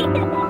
Ha ha ha!